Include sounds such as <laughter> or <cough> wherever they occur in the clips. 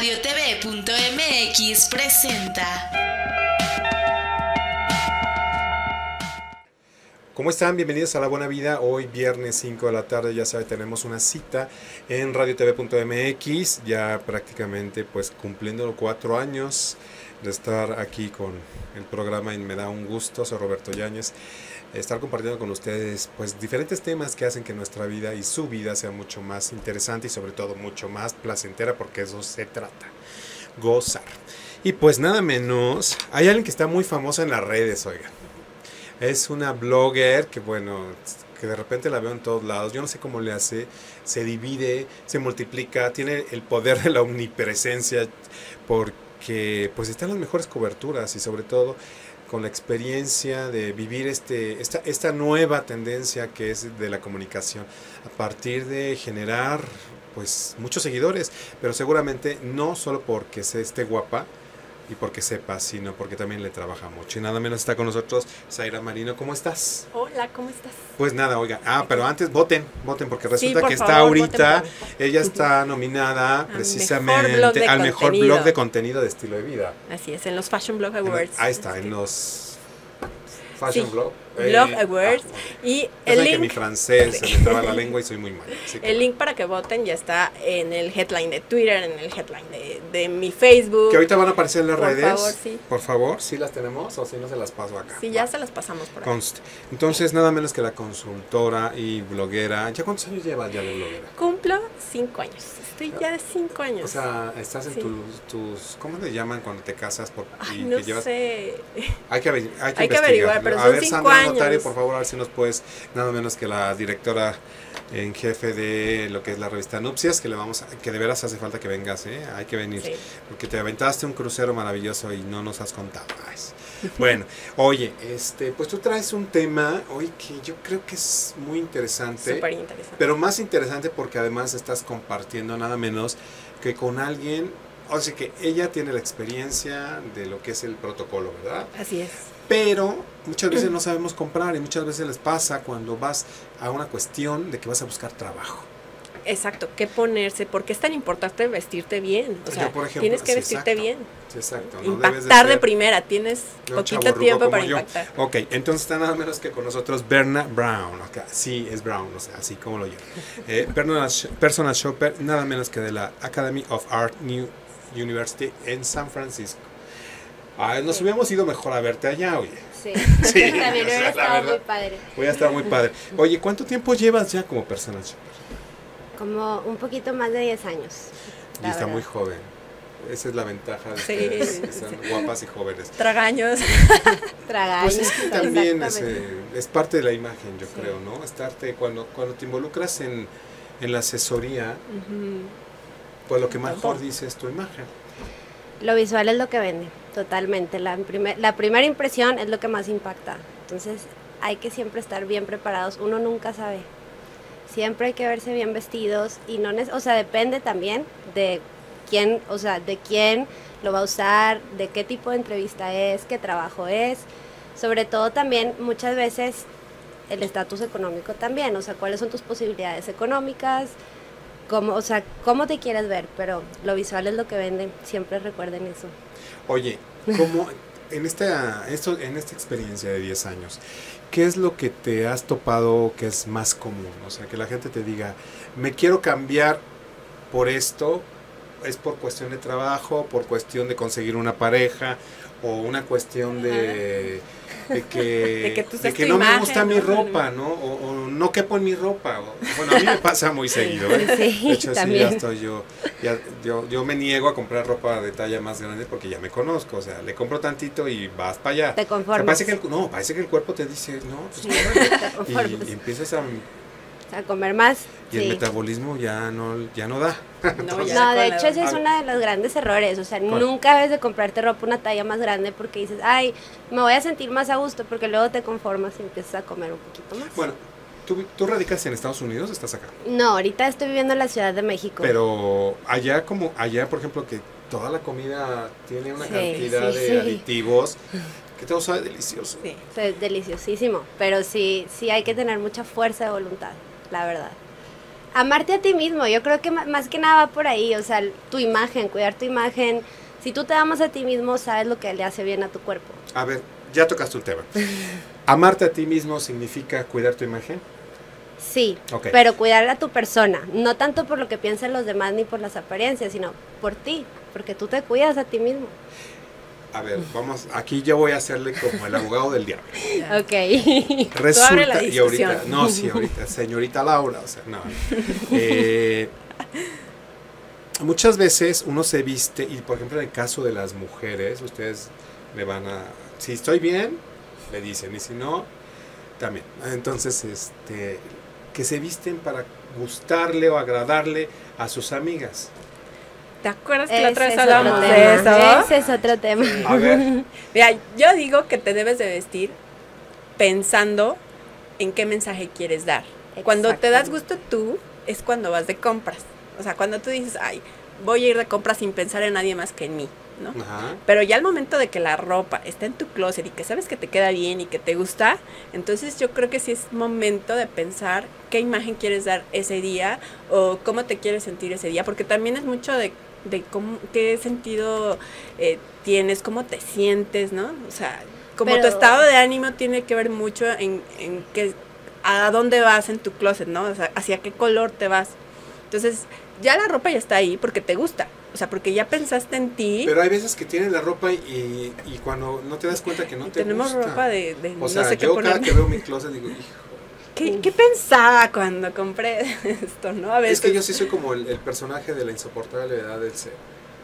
RadioTV.mx presenta. ¿Cómo están? Bienvenidos a La Buena Vida. Hoy viernes 5 de la tarde, ya saben, tenemos una cita en radiotv.mx, ya prácticamente pues cumpliendo cuatro años de estar aquí con el programa y me da un gusto, soy Roberto Yáñez, estar compartiendo con ustedes pues diferentes temas que hacen que nuestra vida y su vida sea mucho más interesante y sobre todo mucho más placentera porque eso se trata, gozar. Y pues nada menos, hay alguien que está muy famosa en las redes, oigan. Es una blogger que bueno, que de repente la veo en todos lados. Yo no sé cómo le hace. Se divide, se multiplica, tiene el poder de la omnipresencia porque pues están las mejores coberturas y sobre todo con la experiencia de vivir este, esta, esta nueva tendencia que es de la comunicación, a partir de generar pues muchos seguidores, pero seguramente no solo porque se esté guapa, y porque sepa, sino porque también le trabaja mucho. Y nada menos está con nosotros Zaira Marino. ¿Cómo estás? Hola, ¿cómo estás? Pues nada, oiga. Ah, pero antes voten, voten, porque resulta que está ahorita, ella está nominada precisamente al mejor blog de contenido de estilo de vida. Así es, en los Fashion Blog Awards. ahí está, en los Fashion Blog. Blog eh, Awards. Ah, y el link. Que mi francés se me traba la <laughs> lengua y soy muy mal. el link para que voten ya está en el headline de Twitter, en el headline de, de mi Facebook. Que ahorita van a aparecer en las por redes. Por favor, sí. Por favor, sí las tenemos o si no se las paso acá. Sí, ya se las pasamos por acá. Conste. Entonces, nada menos que la consultora y bloguera. ¿Ya cuántos años llevas ya de bloguera? Cumplo cinco años. Estoy ya de cinco años. O sea, estás en tus, tus. ¿Cómo le llaman cuando te casas? Por, y no llevas... sé. Hay que, hay que, hay que averiguar, pero a son ver, cinco Sandra por favor, a ver si nos puedes, nada menos que la directora en jefe de lo que es la revista Nupcias, que le vamos a, que de veras hace falta que vengas, ¿eh? hay que venir, Sí. porque te aventaste un crucero maravilloso y no nos has contado. Sí. Bueno, oye, este, pues tú traes un tema hoy que yo creo que es muy interesante, Súper interesante. pero más interesante porque además estás compartiendo nada menos que con alguien, o sea que ella tiene la experiencia de lo que es el protocolo, ¿verdad? Así es. Pero muchas veces no sabemos comprar y muchas veces les pasa cuando vas a una cuestión de que vas a buscar trabajo. Exacto, ¿qué ponerse? ¿Por qué es tan importante vestirte bien? O Yo, sea, por ejemplo, tienes que vestirte exacto. bien. Exacto. no impactar debes de, primera, tienes poquito tiempo para yo. impactar. Ok, entonces está nada menos que con nosotros Berna Brown. ok, Sí, es Brown, o sea, así como lo llamo. Eh, <laughs> personal shopper, nada menos que de la Academy of Art New University en San Francisco. Ah, nos hubiéramos ido mejor a verte allá, oye. Sí, Sí, <laughs> <laughs> también hubiera estado muy padre. Voy a estar muy padre. Oye, ¿cuánto tiempo llevas ya como personal shopper? Como un poquito más de 10 años. Y está verdad. muy joven. Esa es la ventaja de Sí, ustedes, que sí. son guapas y jóvenes. Tragaños. <laughs> Tragaños. Pues es que también es, eh, parte de la imagen, yo Sí. creo, ¿no? Estarte, cuando, cuando te involucras en, en la asesoría, pues lo que mejor dice es tu imagen. Lo visual es lo que vende, totalmente. La, primer- la primera impresión es lo que más impacta. Entonces hay que siempre estar bien preparados. Uno nunca sabe. Siempre hay que verse bien vestidos y no, o sea, depende también de quién, o sea, de quién lo va a usar, de qué tipo de entrevista es, qué trabajo es. Sobre todo también muchas veces el estatus económico también, o sea, cuáles son tus posibilidades económicas, cómo, o sea, cómo te quieres ver, pero lo visual es lo que venden, siempre recuerden eso. Oye, como en esta, esto, en esta experiencia de 10 años, ¿qué es lo que te has topado que es más común? O sea, que la gente te diga, me quiero cambiar por esto, es por cuestión de trabajo, por cuestión de conseguir una pareja o una cuestión de, de que, <laughs> De que tú de que no me gusta mi ropa, ¿no? O, o no quepo en mi ropa. bueno, a mí me pasa muy seguido, ¿eh? Sí, De hecho, sí, también. ya estoy yo, ya, yo. Yo me niego a comprar ropa de talla más grande porque ya me conozco. O sea, le compro tantito y vas para allá. Te O sea, conformas. parece que el, no, parece que el cuerpo te dice, no, pues Sí, <laughs> y, y empiezas a... A comer más. Y el metabolismo ya no, ya no da. <laughs> No, de hecho ese es Ah. uno de los grandes errores, o sea, ¿Cuál? nunca debes de comprarte ropa una talla más grande porque dices, ay, me voy a sentir más a gusto porque luego te conformas y empiezas a comer un poquito más. Bueno, ¿tú, tú radicas en Estados Unidos, estás acá. No, ahorita estoy viviendo en la Ciudad de México. Pero allá como, allá por ejemplo que toda la comida tiene una Sí, cantidad sí, de sí. aditivos que todo sabe delicioso. Sí. O es deliciosísimo, pero sí, sí hay que tener mucha fuerza de voluntad, la verdad. amarte a ti mismo. Yo creo que más que nada va por ahí, o sea, tu imagen, cuidar tu imagen. Si tú te amas a ti mismo, sabes lo que le hace bien a tu cuerpo. A ver, ya tocaste un tema. <laughs> Amarte a ti mismo significa cuidar tu imagen. Sí, pero cuidar a tu persona, no tanto por lo que piensan los demás ni por las apariencias, sino por ti, porque tú te cuidas a ti mismo. A ver, vamos, aquí yo voy a hacerle como el abogado del diablo. Ok. Resulta, y ahorita, no, sí, ahorita, señorita Laura, o sea, no. Eh, muchas veces uno se viste, y por ejemplo en el caso de las mujeres, ustedes me van a, si estoy bien, me dicen, y si no, también. Entonces, este, que se visten para gustarle o agradarle a sus amigas. ¿Te acuerdas que la otra vez hablábamos de eso? Ese es otro tema. A ver, <laughs> Mira, yo digo que te debes de vestir pensando en qué mensaje quieres dar. Cuando te das gusto tú, es cuando vas de compras. O sea, cuando tú dices, ay, voy a ir de compras sin pensar en nadie más que en mí, ¿no? ajá. Pero ya al momento de que la ropa está en tu closet y que sabes que te queda bien y que te gusta, entonces yo creo que sí es momento de pensar qué imagen quieres dar ese día o cómo te quieres sentir ese día, porque también es mucho de, de cómo, qué sentido eh, tienes, cómo te sientes, ¿no? O sea, como tu estado de ánimo tiene que ver mucho en, en qué, a dónde vas en tu closet, ¿no? O sea, hacia qué color te vas. Entonces, ya la ropa ya está ahí porque te gusta. O sea, porque ya pensaste en ti. Pero hay veces que tienes la ropa y, y cuando no te das cuenta que no Y te tenemos gusta. ropa de, de O no sea, sé qué yo poner. cada que veo mi closet digo, hijo. ¿Qué, qué pensaba cuando compré <laughs> esto, no? A veces. Es que yo sí soy como el, el personaje de la insoportable edad del ser.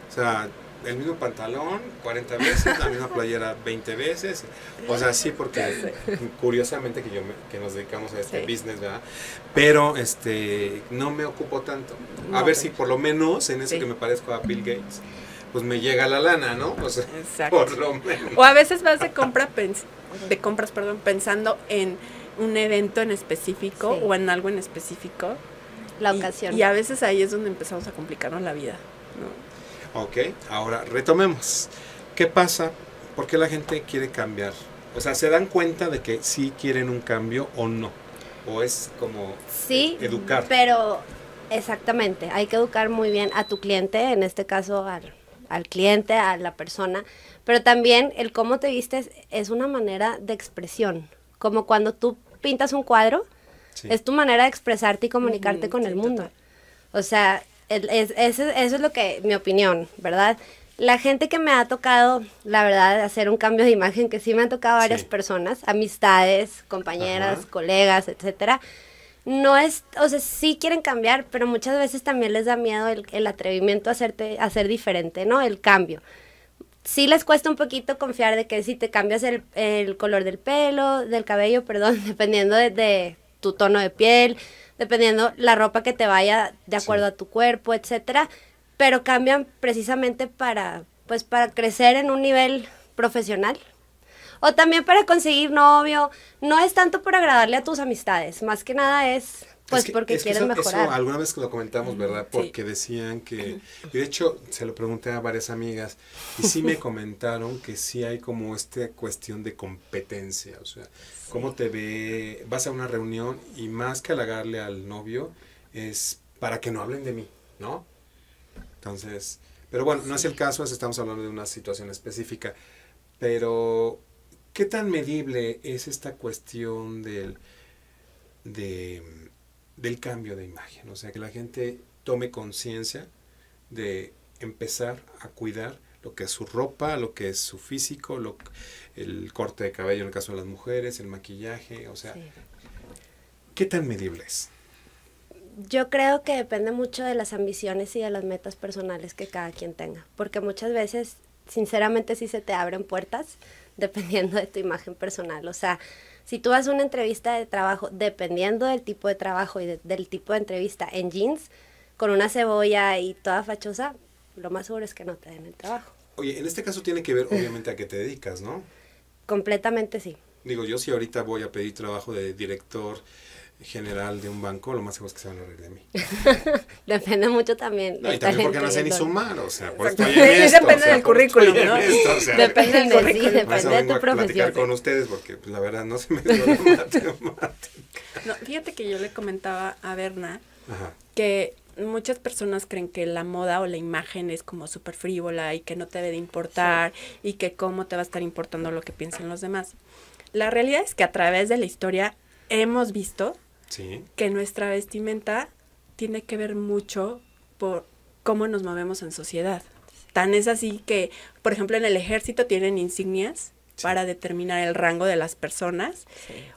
O sea, el mismo pantalón 40 veces, la misma playera 20 veces. O sea, sí, porque <laughs> curiosamente que yo me- que nos dedicamos a este Sí. business, ¿verdad? Pero este no me ocupo tanto. A No, ver si por lo menos en eso Sí. que me parezco a Bill Gates, pues me llega la lana, ¿no? O sea, <laughs> Exacto. por lo menos. O a veces vas de compra pens- de compras, perdón, pensando en un evento en específico Sí. o en algo en específico. La Y- ocasión. Y, a veces ahí es donde empezamos a complicarnos la vida, ¿no? Ok, ahora retomemos. ¿Qué pasa? ¿Por qué la gente quiere cambiar? O sea, ¿se dan cuenta de que sí quieren un cambio o no? O es como Sí, educar. pero exactamente, hay que educar muy bien a tu cliente, en este caso al, al cliente, a la persona, pero también el cómo te vistes es una manera de expresión, como cuando tú pintas un cuadro, Sí. es tu manera de expresarte y comunicarte con sí, el mundo. total. O sea, es- eso, eso es lo que, mi opinión, ¿verdad? La gente que me ha tocado, la verdad, hacer un cambio de imagen, que sí me han tocado varias Sí. personas, amistades, compañeras, Ajá. colegas, etcétera, no es, o sea, sí quieren cambiar, pero muchas veces también les da miedo el, el atrevimiento a, hacerte, a ser diferente, ¿no? El cambio. Sí les cuesta un poquito confiar de que si te cambias el, el color del pelo, del cabello, perdón, <laughs> dependiendo de, de tu tono de piel, dependiendo la ropa que te vaya de acuerdo Sí. a tu cuerpo, etcétera, pero cambian precisamente para, pues, para crecer en un nivel profesional. O también para conseguir novio, no es tanto por agradarle a tus amistades, más que nada es pues Es que- porque es que quieres eso, mejorar. Eso alguna vez que lo comentamos, ¿verdad? Sí. Porque decían que... Y de hecho, se lo pregunté a varias amigas y sí me <laughs> comentaron que sí hay como esta cuestión de competencia. O sea, cómo te ve... Vas a una reunión y más que halagarle al novio es para que no hablen de mí, ¿no? Entonces... Pero bueno, no es el caso, es- estamos hablando de una situación específica. Pero, ¿qué tan medible es esta cuestión del, de, del cambio de imagen? O sea, que la gente tome conciencia de empezar a cuidar lo que es su ropa, lo que es su físico, lo, el corte de cabello en el caso de las mujeres, el maquillaje, o sea, Sí. ¿qué tan medible es? Yo creo que depende mucho de las ambiciones y de las metas personales que cada quien tenga, porque muchas veces, sinceramente, sí se te abren puertas dependiendo de tu imagen personal. O sea, si tú vas a una entrevista de trabajo, dependiendo del tipo de trabajo y de- del tipo de entrevista en jeans, con una cebolla y toda fachosa, lo más seguro es que no te den el trabajo. Oye, en este caso tiene que ver <laughs> obviamente a qué te dedicas, ¿no? Completamente sí. Digo, yo si ahorita voy a pedir trabajo de director general de un banco, lo más seguro es que se van a reír de mí. <laughs> Depende mucho también. No, y también porque no sé ni sumar, o sea, por Exacto. estoy en <laughs> Sí, esto, depende o sea, del estoy currículum, ¿no? esto, o sea, Depende del de, sí, currículum. Depende de <laughs> tu profesión. con ustedes porque pues, la verdad no se me dio la matemática. No, fíjate que yo le comentaba a Berna Ajá. que muchas personas creen que la moda o la imagen es como súper frívola y que no te debe de importar y que cómo te va a estar importando lo que piensen los demás. La realidad es que a través de la historia hemos visto Sí. que nuestra vestimenta tiene que ver mucho por cómo nos movemos en sociedad. Tan es así que, por ejemplo, en el ejército tienen insignias Sí. para determinar el rango de las personas,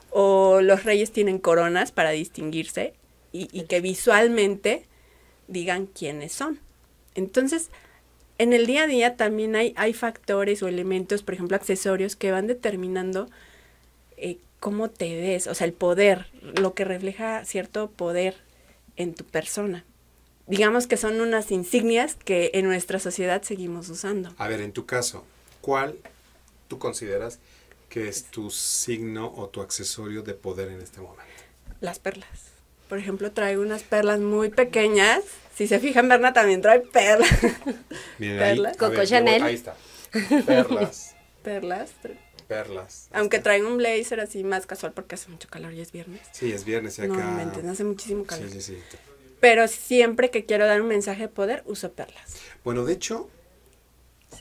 o los reyes tienen coronas para distinguirse y, y que visualmente digan quiénes son. Entonces, en el día a día también hay, hay factores o elementos, por ejemplo, accesorios que van determinando eh, cómo te ves, o sea, el poder, lo que refleja cierto poder en tu persona. Digamos que son unas insignias que en nuestra sociedad seguimos usando. A ver, en tu caso, ¿cuál tú consideras que es tu signo o tu accesorio de poder en este momento? Las perlas. Por ejemplo, traigo unas perlas muy pequeñas. Si se fijan, Berna también trae perlas. Miren <laughs> Perlas. Coco ver, yo voy- Chanel. ahí está. Perlas, <laughs> perlas. Perlas. Aunque está. traigo un blazer así más casual porque hace mucho calor y es viernes. Sí, es viernes y acá. No inventes, hace muchísimo calor. Sí, sí, sí. Pero siempre que quiero dar un mensaje de poder, uso perlas. Bueno, de hecho,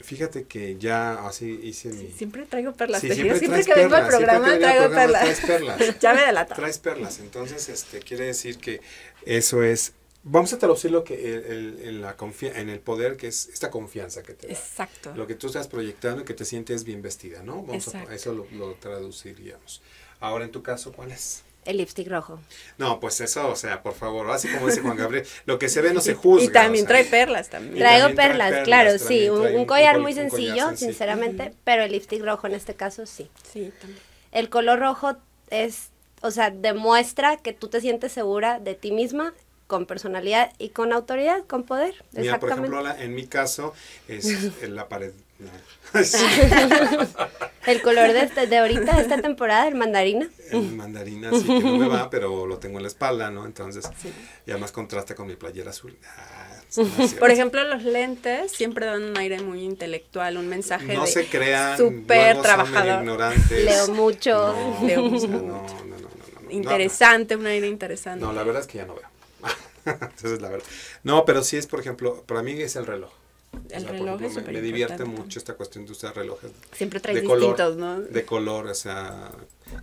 fíjate que ya así hice mi... Siempre traigo perlas. Sí, te siempre siempre, que vengo al programa traigo programa perlas. traes perlas. <laughs> ya me delata. Traes perlas, entonces este quiere decir que eso es vamos a traducir lo que el, el- en la confia- en el poder que es esta confianza que te da. Exacto. Lo que tú estás proyectando y que te sientes bien vestida, ¿no? Vamos a, eso lo, lo traduciríamos. Ahora en tu caso, ¿cuál es? El lipstick rojo. No, pues eso, o sea, por favor, así como dice Juan Gabriel, lo que se ve no se <laughs> juzga. Y también o sea. trae perlas también. Traigo también trae perlas, perlas, claro, sí. Un, collar col- muy un collar sencillo, sencillo. sinceramente, pero el lipstick rojo en este caso sí. Sí, también. El color rojo es, o sea, demuestra que tú te sientes segura de ti misma, con personalidad y con autoridad, con poder. Mira, por ejemplo, la- en mi caso es en la pared. no. Sí, El color de, este, de ahorita, de esta temporada, el mandarina. en mandarina sí que no me va, pero lo tengo en la espalda, ¿no? Entonces, y además contrasta con mi playera azul. Ah, sí, no. Por ejemplo, los lentes siempre dan un aire muy intelectual, un mensaje no de se crean, súper trabajador. ignorantes. Leo mucho. No, Leo o sea, mucho. no, no, no, no, no, no. interesante, un aire interesante. No, la verdad es que ya no veo. <laughs> Esa es la verdad. No, pero sí es, por ejemplo, para mí es el reloj. El por reloj ejemplo, es me- divierte importante. mucho esta cuestión de usar relojes Siempre traes de color, distintos, ¿no? de color, o sea,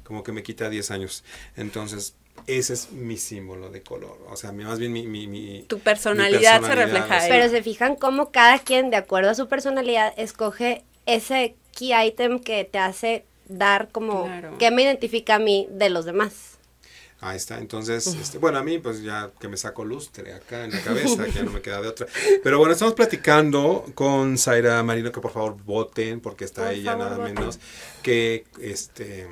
como que me quita 10 años. Entonces, ese es mi símbolo de color. O sea, más bien mi... mi, mi- Tu mi personalidad, se refleja o sea, ahí. Pero se fijan cómo cada quien, de acuerdo a su personalidad, escoge ese key item que te hace dar como Claro. que me identifica a mí de los demás. Ahí está, entonces, este, bueno, a mí pues ya que me saco lustre acá en la cabeza, que ya no me queda de otra. Pero bueno, estamos platicando con Zaira Marino, que por favor voten, porque está Por ella favor, nada voten. menos que este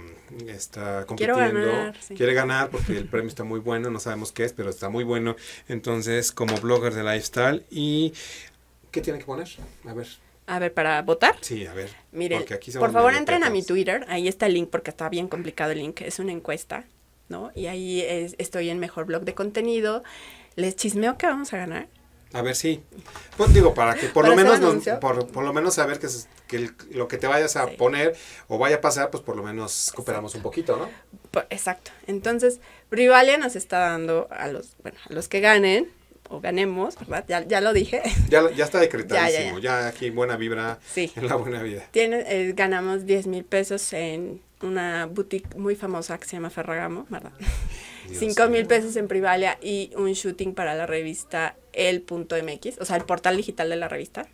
está compitiendo, ganar, sí. quiere ganar porque el premio está muy bueno, no sabemos qué es, pero está muy bueno. Entonces, como blogger de lifestyle y ¿qué tiene que poner? A ver. A ver, para votar. Sí, a ver. Miren, aquí por favor entren a mi. Twitter, ahí está el link porque está bien complicado el link, es una encuesta, ¿no? Y ahí es- estoy en mejor blog de contenido. Les chismeo que vamos a ganar. A ver, sí. Pues digo, para que por ¿Para lo menos nos- por, por lo menos saber que, es- que el- lo que te vayas a Sí. poner o vaya a pasar, pues por lo menos cooperamos un poquito, ¿no? Exacto. Entonces, Rivalia nos está dando a los, bueno, a los que ganen o ganemos, ¿verdad? Ya, ya lo dije. <laughs> Ya, ya está decretadísimo, Ya, ya, ya, aquí buena vibra Sí. en la buena vida. Tiene, eh, ganamos 10 mil pesos en una boutique muy famosa que se llama Ferragamo, ¿verdad? <laughs> Dios 5 mil pesos en Privalia y un shooting para la revista El.mx, o sea, el portal digital de la revista.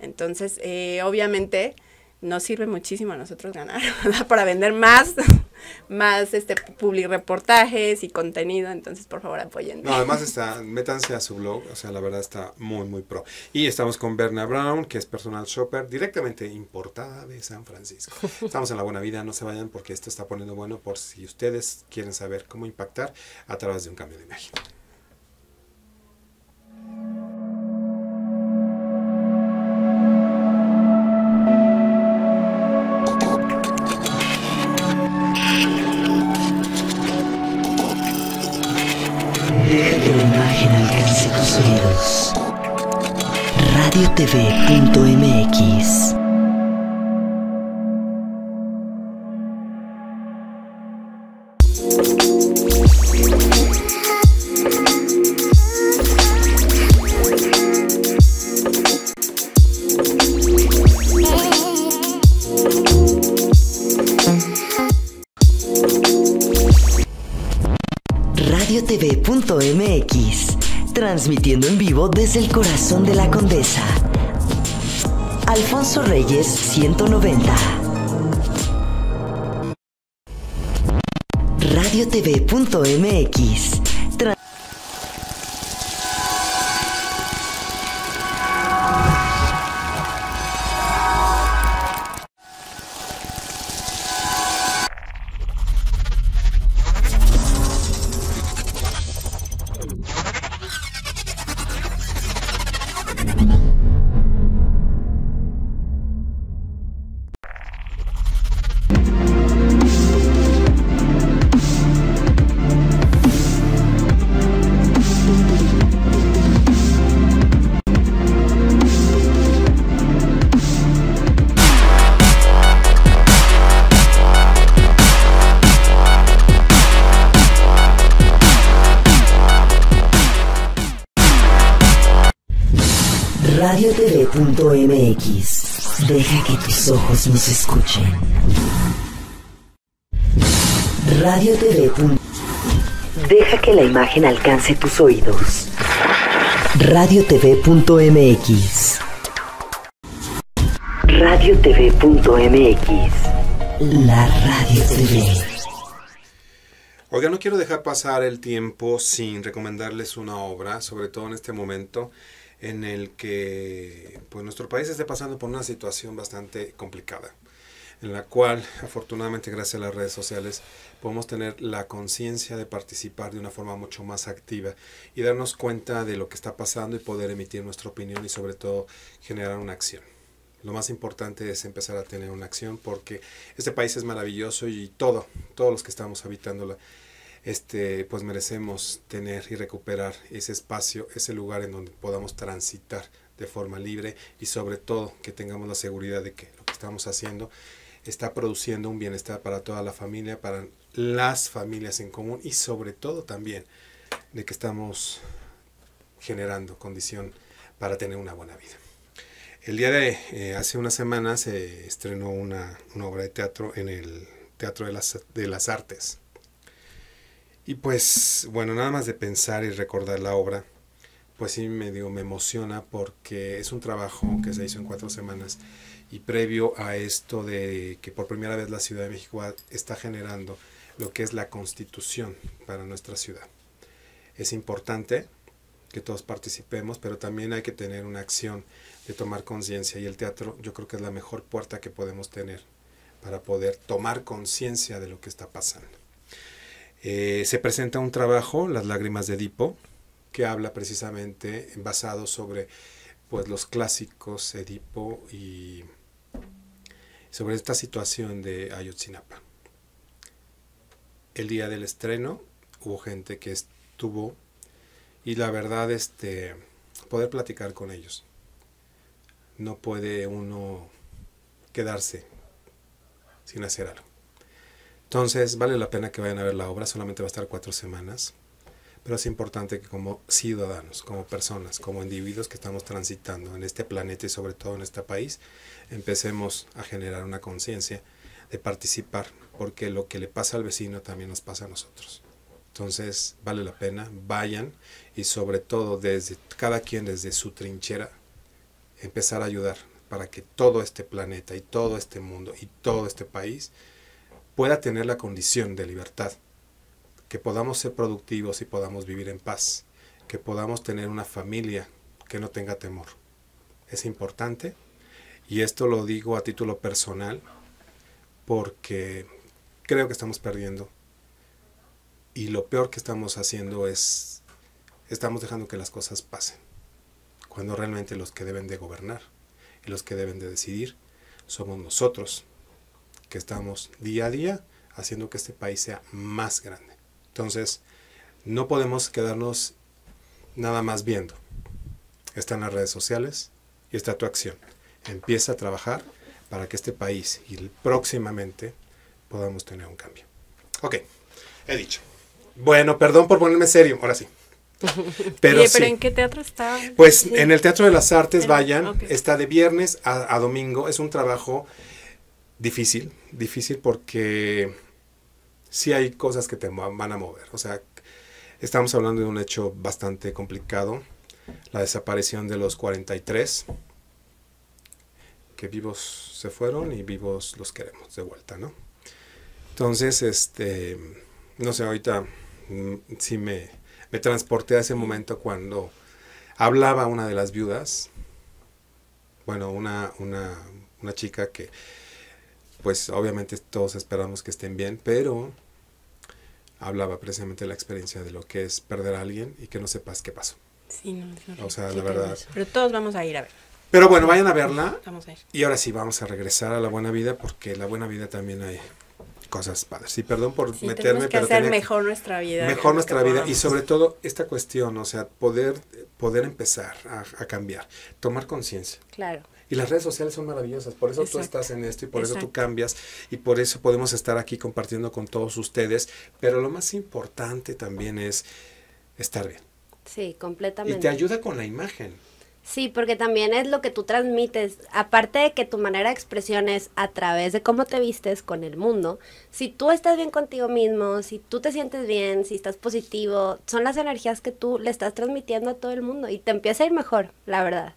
Entonces, eh, obviamente, nos sirve muchísimo a nosotros ganar, <laughs> ¿verdad? Para vender más, <laughs> más este public reportajes y contenido. Entonces, por favor, apoyen. No, además está, métanse a su blog, o sea, la verdad está muy, muy pro. Y estamos con Berna Brown, que es personal shopper, directamente importada de San Francisco. <laughs> Estamos en la buena vida, no se vayan porque esto está poniendo bueno por si ustedes quieren saber cómo impactar a través de un cambio de imagen. www.radiomaratón.tv.mx Radio TV.mx transmitiendo en vivo desde el corazón de la Reyes 190. radiotv.mx. radiotv.mx. Deja que tus ojos nos escuchen. Radio TV. Deja que la imagen alcance tus oídos. radiotv.mx. radiotv.mx. La Radio TV. Oiga, no quiero dejar pasar el tiempo sin recomendarles una obra, sobre todo en este momento en el que pues, nuestro país está pasando por una situación bastante complicada, en la cual afortunadamente gracias a las redes sociales podemos tener la conciencia de participar de una forma mucho más activa y darnos cuenta de lo que está pasando y poder emitir nuestra opinión y sobre todo generar una acción. Lo más importante es empezar a tener una acción porque este país es maravilloso y todo, todos los que estamos habitándolo, este, pues merecemos tener y recuperar ese espacio, ese lugar en donde podamos transitar de forma libre y sobre todo que tengamos la seguridad de que lo que estamos haciendo está produciendo un bienestar para toda la familia, para las familias en común y sobre todo también de que estamos generando condición para tener una buena vida. El día de eh, hace unas semanas se estrenó una, una obra de teatro en el Teatro de las, de las Artes. Y pues, bueno, nada más de pensar y recordar la obra, pues sí me digo, me emociona porque es un trabajo que se hizo en cuatro semanas y previo a esto de que por primera vez la Ciudad de México está generando lo que es la constitución para nuestra ciudad. Es importante que todos participemos, pero también hay que tener una acción de tomar conciencia y el teatro yo creo que es la mejor puerta que podemos tener para poder tomar conciencia de lo que está pasando. Eh, se presenta un trabajo, Las lágrimas de Edipo, que habla precisamente basado sobre pues, los clásicos Edipo y sobre esta situación de Ayotzinapa. El día del estreno hubo gente que estuvo y la verdad este poder platicar con ellos. No puede uno quedarse sin hacer algo. Entonces, vale la pena que vayan a ver la obra, solamente va a estar cuatro semanas, pero es importante que como ciudadanos, como personas, como individuos que estamos transitando en este planeta y sobre todo en este país, empecemos a generar una conciencia de participar, porque lo que le pasa al vecino también nos pasa a nosotros. Entonces, vale la pena, vayan y sobre todo desde cada quien desde su trinchera empezar a ayudar para que todo este planeta y todo este mundo y todo este país pueda tener la condición de libertad, que podamos ser productivos y podamos vivir en paz, que podamos tener una familia que no tenga temor. Es importante y esto lo digo a título personal porque creo que estamos perdiendo y lo peor que estamos haciendo es estamos dejando que las cosas pasen cuando realmente los que deben de gobernar y los que deben de decidir somos nosotros que estamos día a día haciendo que este país sea más grande. Entonces, no podemos quedarnos nada más viendo. Están las redes sociales y está tu acción. Empieza a trabajar para que este país y próximamente podamos tener un cambio. Ok, he dicho. Bueno, perdón por ponerme serio, ahora sí. <laughs> Pero, Oye, sí. ¿pero en qué teatro está? Pues Sí. en el Teatro de las Artes, vayan, está de viernes a, a domingo, es un trabajo difícil, difícil porque sí hay cosas que te van a mover, o sea, Estamos hablando de un hecho bastante complicado, la desaparición de los 43, que vivos se fueron y vivos los queremos de vuelta, ¿no? Entonces, este, no sé, ahorita mm, sí me, me transporté a ese momento cuando hablaba una de las viudas, bueno, una, una, una chica que, pues obviamente todos esperamos que estén bien, pero hablaba precisamente de la experiencia de lo que es perder a alguien y que no sepas qué pasó. Sí, no, horrible. O sea, Sí, la verdad. Pero todos vamos a ir a ver. Pero bueno, vayan a verla. Vamos a ir. Y ahora sí, vamos a regresar a la buena vida porque la buena vida también hay cosas padres. Sí, perdón por Sí, meterme, que pero hacer mejor nuestra vida. mejor nuestra vida y sobre todo esta cuestión, o sea, poder, poder empezar a, a cambiar, tomar conciencia. Claro. Y las redes sociales son maravillosas, por eso tú estás en esto y por eso tú cambias y por eso podemos estar aquí compartiendo con todos ustedes, pero lo más importante también es estar bien. Sí, Y completamente. te ayuda con la imagen. Sí, porque también es lo que tú transmites. Aparte de que tu manera de expresión es a través de cómo te vistes con el mundo. Si tú estás bien contigo mismo, si tú te sientes bien, si estás positivo, son las energías que tú le estás transmitiendo a todo el mundo y te empieza a ir mejor, la verdad.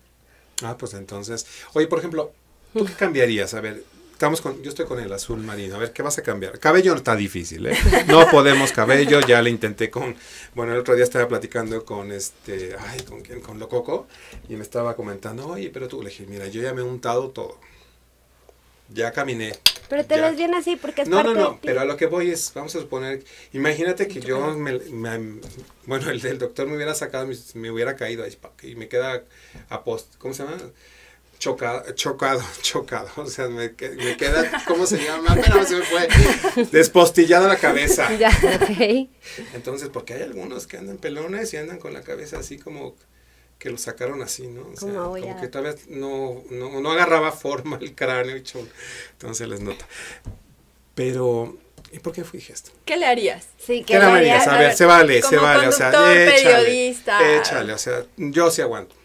Ah, pues entonces, oye, por ejemplo, ¿tú qué cambiarías? A ver, estamos con, yo estoy con el azul marino, a ver, ¿qué vas a cambiar? Cabello está difícil, ¿eh? No podemos cabello, ya le intenté con, bueno, el otro día estaba platicando con este, ay, ¿con quién? Con Lococo, y me estaba comentando, oye, pero tú le dije, mira, yo ya me he untado todo. Ya caminé. Pero te ya. ves bien así porque es No, parte no, no, pero a lo que voy es, vamos a suponer, imagínate que yo, me, me- bueno, el, el doctor me hubiera sacado, me, me hubiera caído ahí, y me queda a post, ¿cómo se llama? Chocado, chocado, <laughs> chocado, o sea, me, me queda, ¿cómo se llama? <laughs> Pero se me fue, despostillada la cabeza. <laughs> Ya, ok. Entonces, porque hay algunos que andan pelones y andan con la cabeza así como que lo sacaron así, ¿no? O sea, Como que todavía no, no, no agarraba forma el cráneo y chon- entonces les nota. Pero, ¿y por qué fui esto? ¿Qué le harías? Sí, ¿Qué le harías? A ver, se vale, se Como vale, o sea, échale, periodista. échale, o sea, yo sí aguanto.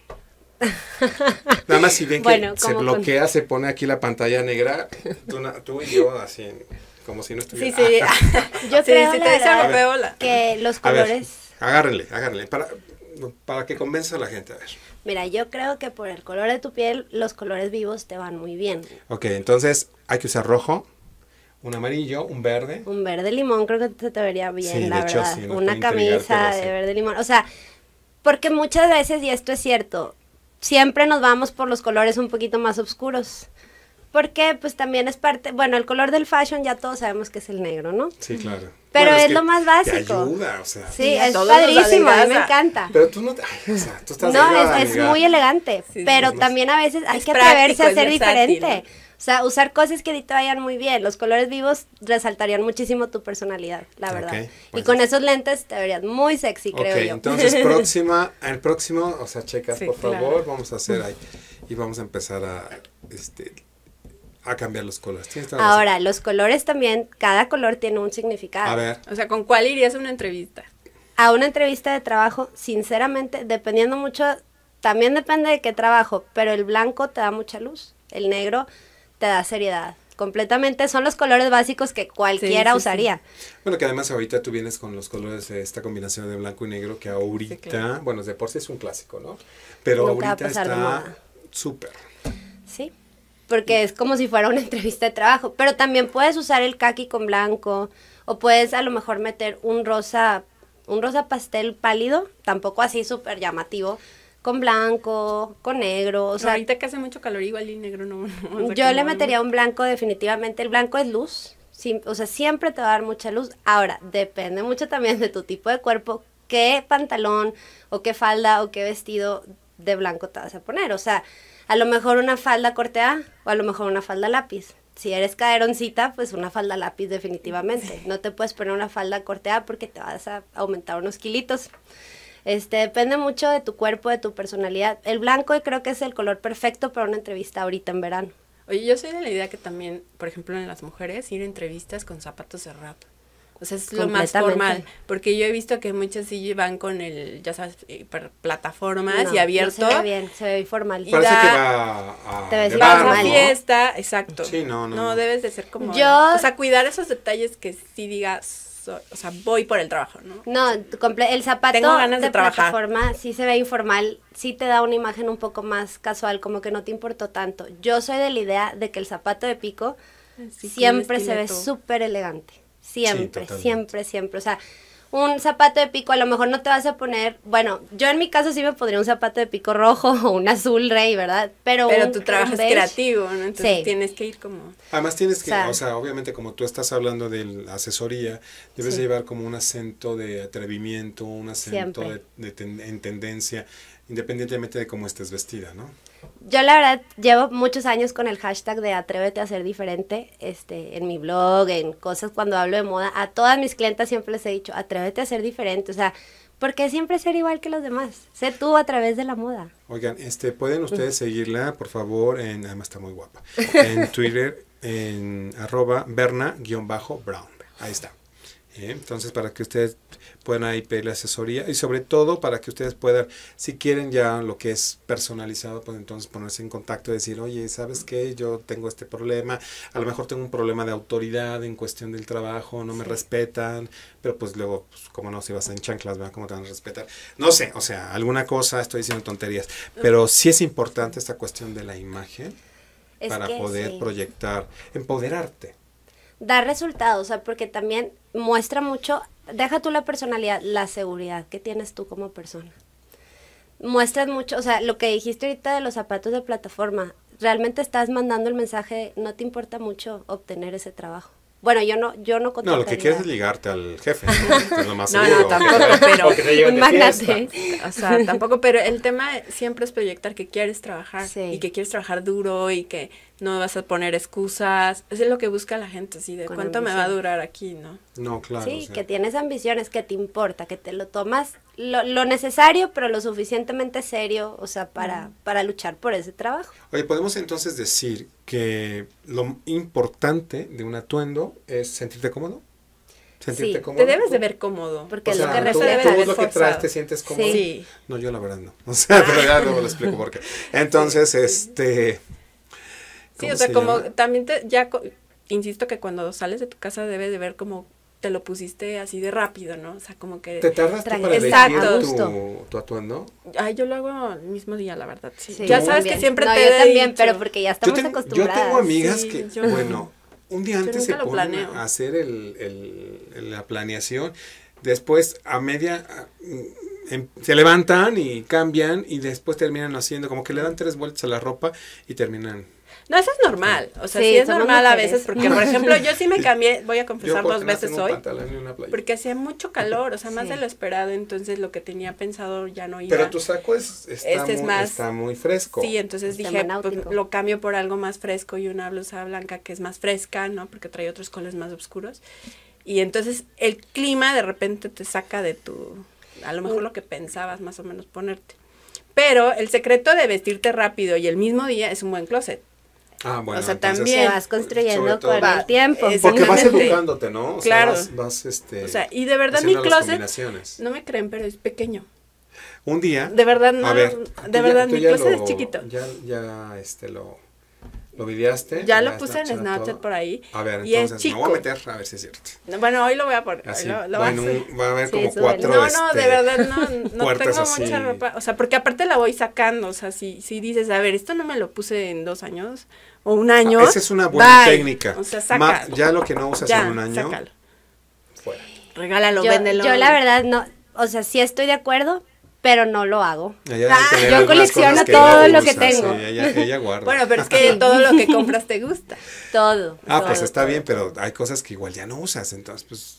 Nada más si ven que <laughs> Bueno, se bloquea, se pone aquí la pantalla negra, tú, tú y yo así, como si no Sí, estuviera. sí. <laughs> Yo Sí, creo si la te peola. que los A ver, colores... agárrenle, agárrenle, para, para que convenza a la gente, a ver. Mira, yo creo que por el color de tu piel, los colores vivos te van muy bien. Ok, entonces hay que usar rojo, un amarillo, un verde. Un verde limón creo que se te vería bien, Sí, de la hecho, verdad. sí, nos Una camisa sí. de verde limón. O sea, porque muchas veces, y esto es cierto, siempre nos vamos por los colores un poquito más oscuros. Porque pues también es parte, bueno, el color del fashion ya todos sabemos que es el negro, ¿no? Sí, claro. Pero es que lo más básico. Te ayuda, o sea. Sí, es padrísimo, a mí me encanta. Pero tú no, te- ay, o sea, tú estás No, es, es muy elegante, Sí, pero sí. también a veces hay que atreverse práctico, a ser diferente. O sea, usar cosas que a ti te vayan muy bien. Los colores vivos resaltarían muchísimo tu personalidad, la verdad. y bueno. con esos lentes te verías muy sexy, creo ok, yo. entonces <laughs> próxima, el próximo, o sea, checas, Sí, por favor, claro. vamos a hacer ahí y vamos a empezar a, este, a cambiar los colores. Ahora, los colores también, cada color tiene un significado. a ver, O sea, ¿con cuál irías a una entrevista? A una entrevista de trabajo, sinceramente, dependiendo mucho, también depende de qué trabajo, pero el blanco te da mucha luz, el negro te da seriedad. Completamente son los colores básicos que cualquiera sí, sí. usaría. bueno, que además ahorita tú vienes con los colores de esta combinación de blanco y negro que ahorita, claro. bueno, de por sí es un clásico, ¿no? Pero Nunca ahorita está súper. Porque es como si fuera una <laughs> entrevista de trabajo, pero también puedes usar el kaki con blanco o puedes a lo mejor meter un rosa, un rosa pastel pálido, tampoco así súper llamativo, con blanco, con negro, o sea, ahorita que hace mucho calor, igual y negro no. <laughs> yo le algo- metería un blanco definitivamente, el blanco es luz, o sea, siempre te va a dar mucha luz. Ahora, depende mucho también de tu tipo de cuerpo, qué pantalón o qué falda o qué vestido de blanco te vas a poner, o sea, a lo mejor una falda corte A o a lo mejor una falda lápiz. Si eres caderoncita, pues una falda lápiz definitivamente. No te puedes poner una falda corte A porque te vas a aumentar unos kilitos. Este, depende mucho de tu cuerpo, de tu personalidad. El blanco creo que es el color perfecto para una entrevista ahorita en verano. Oye, yo soy de la idea que también, por ejemplo, en las mujeres, ir a entrevistas con zapatos rap. O sea, es lo más formal. Porque yo he visto que muchas sí van con el, ya sabes, per- plataformas No, y abierto. No se ve bien, se ve formal. Y Parece da- que va a... Te ves de Vas bar, a fiesta, exacto. Sí, no, no, no. debes de ser como... Yo- O sea, cuidar esos detalles que sí digas o sea, voy por el trabajo, ¿no? No, el zapato Tengo ganas de trabajar. plataforma sí se ve informal, sí te da una imagen un poco más casual, como que no te importó tanto. Yo soy de la idea de que el zapato de pico siempre se ve súper elegante. Siempre, siempre, siempre. O sea, un zapato de pico a lo mejor no te vas a poner, bueno, yo en mi caso sí me pondría un zapato de pico rojo <laughs> o un azul rey, ¿verdad? Pero, Pero un- tu trabajo un es beige, creativo, ¿no? Entonces Sí. tienes que ir como... Además tienes que, O sea- o sea, obviamente como tú estás hablando de la asesoría, debes Sí. llevar como un acento de atrevimiento, un acento de, Siempre. de ten- en tendencia, independientemente de cómo estés vestida, ¿no? Yo la verdad llevo muchos años con el hashtag de atrévete a ser diferente, este, en mi blog, en cosas cuando hablo de moda, a todas mis clientas siempre les he dicho, atrévete a ser diferente, o sea, ¿por qué siempre ser igual que los demás? Sé tú a través de la moda. Oigan, este, pueden ustedes seguirla, por favor, en, además está muy guapa, en <laughs> Twitter, en arroba berna-brown. Ahí está. ¿eh? Entonces, para que ustedes puedan ahí pedirle asesoría y sobre todo para que ustedes puedan, si quieren ya lo que es personalizado, pues entonces ponerse en contacto y decir, oye, ¿sabes qué? Yo tengo este problema, a lo mejor tengo un problema de autoridad en cuestión del trabajo, no me respetan, pero pues luego, pues, como no, si vas en chanclas, ¿verdad? ¿Cómo te van a respetar? No sé, o sea, alguna cosa, estoy diciendo tonterías, pero sí es importante esta cuestión de la imagen Es para poder sí. proyectar, empoderarte. Dar resultados, o sea, porque también muestra mucho, deja tú la personalidad, la seguridad que tienes tú como persona. Muestras mucho, o sea, lo que dijiste ahorita de los zapatos de plataforma, realmente estás mandando el mensaje, no te importa mucho obtener ese trabajo. Bueno, yo no, yo no No, lo que quieres es ligarte al jefe, ¿no? Es lo más No, seguro. no, tampoco, <laughs> pero un magnate. O sea, tampoco, pero el tema siempre es proyectar que quieres trabajar Sí. y que quieres trabajar duro y que no vas a poner excusas. Eso es lo que busca la gente, así de Con cuánto me va a durar aquí, ¿no? No, claro. Sí, o sea. que tienes ambiciones, que te importa, que te lo tomas lo, lo necesario, pero lo suficientemente serio, o sea, para, para luchar por ese trabajo. Oye, podemos entonces decir que lo importante de un atuendo es sentirte cómodo. Sentirte Sí, cómodo. Te debes de ver cómodo. Porque O lo que tú, no debe tú de lo que traes te sientes cómodo. Sí. No, yo la verdad no. <laughs> O sea, pero ya luego lo explico por qué. <laughs> Entonces, este. Sí, ¿cómo o sea, se como llama? también te, ya, co- insisto que cuando sales de tu casa debes de ver como te lo pusiste así de rápido, ¿no? O sea, como que... ¿Te tardas tú para elegir Exacto. tu, tu atuendo? Ay, yo lo hago el mismo día, la verdad. Sí. Sí, ya yo sabes que siempre No, te yo he también, dicho. pero porque ya estamos yo, ten- yo acostumbradas. tengo amigas Sí, que, yo- bueno, un día Yo antes se ponen a hacer el, el- el- la planeación, después a media a- em- se levantan y cambian y después terminan haciendo como que le dan tres vueltas a la ropa y terminan. No, eso es normal. O sea, Sí, sí, es normal a veces porque, por ejemplo, yo sí me <laughs> cambié, voy a confesar dos veces un hoy, porque hacía mucho calor, o sea, más Sí. de lo esperado, entonces lo que tenía pensado ya no iba. Pero tu saco es, está, Este es muy, más- está muy fresco. Sí, entonces Tema dije, pues, lo cambio por algo más fresco y una blusa blanca que es más fresca, ¿no? Porque trae otros colores más oscuros. Y entonces el clima de repente te saca de tu, a lo mejor lo que pensabas más o menos ponerte. Pero el secreto de vestirte rápido y el mismo día es un buen closet. Ah, bueno, O sea, entonces- también- vas construyendo todo- con Va, el tiempo. es- Porque vas educándote, ¿no? O sea, Claro. vas, vas, este, O sea, y de verdad mi closet, no me creen, pero es pequeño. Un día. De verdad, no, a ver, de ya- verdad, tú mi ya closet lo- es chiquito. Ya, ya, este, lo, lo videaste. Ya lo puse en Snapchat, todo. por ahí. A ver, y es entonces, me voy a chico. meter a ver si es cierto. No, Bueno, hoy lo voy a poner. Así, lo, lo va, a un- hacer. va a haber Sí, como cuatro. No, no, este, de verdad, no, no <laughs> tengo así. mucha ropa. O sea, porque aparte la voy sacando. O sea, si, si dices, a ver, esto no me lo puse en dos años o un año. Ah, Esa es una buena bye. técnica. O sea, Ma- sácalo. ya lo que no usas Ya, en un año, sácalo. fuera. Regálalo, yo, véndelo. yo la verdad no, o sea, sí estoy de acuerdo, pero no lo hago. Ella Ah, yo colecciono todo lo que tengo. sí, ella, ella guarda. Bueno, pero es que <laughs> todo lo que compras te gusta. <laughs> Todo. ah, pues está todo. bien, pero hay cosas que igual ya no usas, entonces, pues,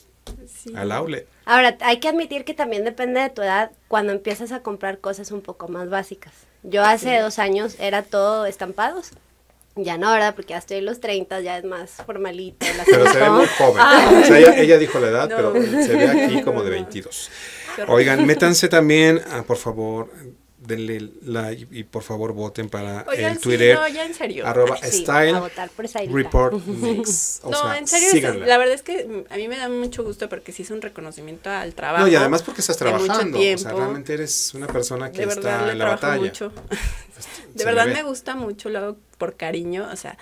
Sí. al aule. Ahora, hay que admitir que también depende de tu edad cuando empiezas a comprar cosas un poco más básicas. Yo hace dos años era todo estampados. Ya no, ¿verdad? Porque ya estoy en los 30, ya es más formalito. Pero se ve muy joven. O sea, ella, ella dijo la edad, No. pero se ve aquí como de <laughs> 22. Qué horror. Oigan, métanse también, ah, por favor, denle like y por favor voten para Oigan, el sí, Twitter. no, ya en serio. Arroba Sí, Style. Report Mix. O no, sea, en serio, síganla. la verdad es que a mí me da mucho gusto porque sí es un reconocimiento al trabajo. No, y además porque estás trabajando. O sea, realmente eres una persona que verdad está en la batalla. mucho. <laughs> Se De verdad ve. me gusta mucho, lo hago por cariño, o sea,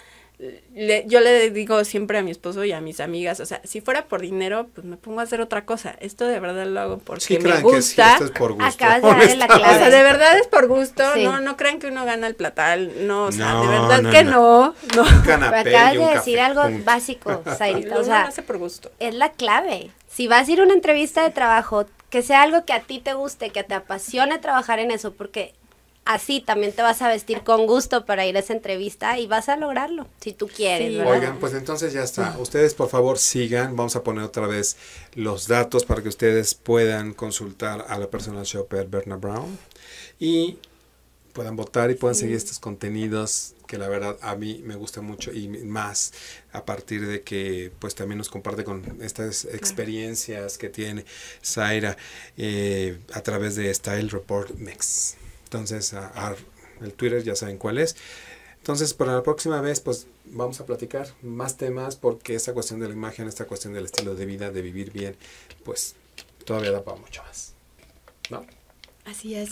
le- yo le digo siempre a mi esposo y a mis amigas, o sea, si fuera por dinero, pues me pongo a hacer otra cosa. Esto de verdad lo hago porque Sí, me crean que sí, gusta. esto es por gusto. Acabas de darle la o sea, clave. de verdad es por gusto, Sí. no no crean que uno gana el platal, no, o sea, No, de verdad no, que no. no, no. Un canapé Pero acabas y de decir café, algo punto. básico, Zairita. O sea, lo hace por gusto. es la clave. Si vas a ir a una entrevista de trabajo, que sea algo que a ti te guste, que te apasione trabajar en eso, porque así también te vas a vestir con gusto para ir a esa entrevista y vas a lograrlo, si tú quieres, Sí. ¿verdad? Oigan, pues entonces ya está. Ustedes por favor sigan. Vamos a poner otra vez los datos para que ustedes puedan consultar a la personal shopper Berna Brown y puedan votar y puedan seguir estos contenidos que la verdad a mí me gusta mucho y más a partir de que pues también nos comparte con estas experiencias que tiene Zaira eh, a través de Style Report Mix. Entonces, a- a- el Twitter ya saben cuál es. Entonces, para la próxima vez, pues vamos a platicar más temas porque esta cuestión de la imagen, esta cuestión del estilo de vida, de vivir bien, pues todavía da para mucho más. ¿No? Así es.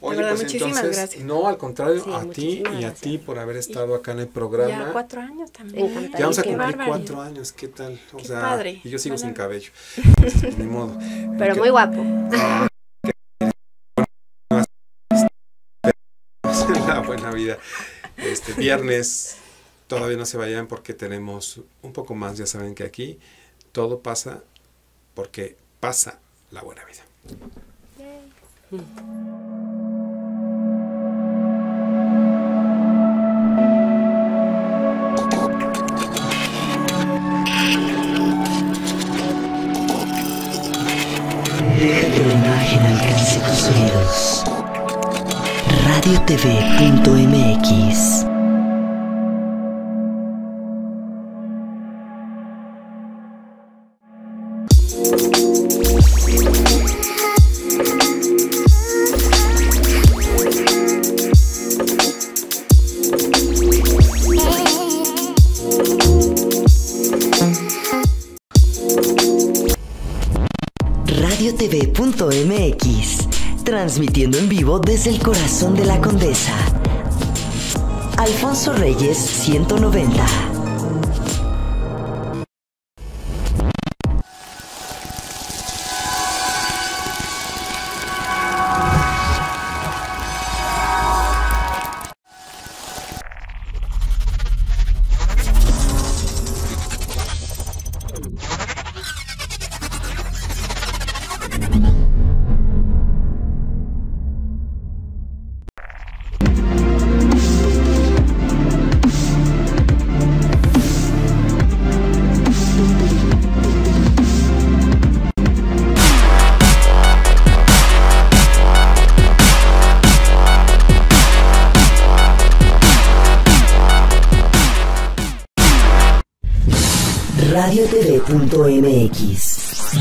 Oye, verdad, pues muchísimas entonces, gracias. no, al contrario, Sí, a ti y a ti por haber estado acá en el programa. Ya cuatro años también. Encantada. Ya vamos a cumplir bárbaro. cuatro años, ¿qué tal? O Qué sea, padre. y yo sigo sin cabello. Entonces, <laughs> pues, ni modo. Pero muy guapo. la buena vida. Este viernes todavía no se vayan porque tenemos un poco más. Ya saben que aquí todo pasa porque pasa la buena vida. Deja Radiotv.mx transmitiendo en vivo desde el corazón de la Condesa. Alfonso Reyes 190.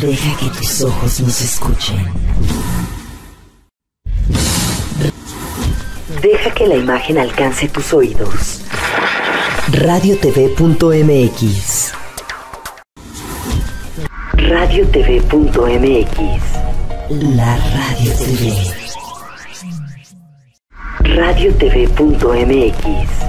Deja que tus ojos nos escuchen. Deja que la imagen alcance tus oídos. radiotv.mx. radiotv.mx. La Radio TV. radiotv.mx.